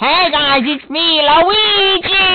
Hey guys, it's me, Luigi!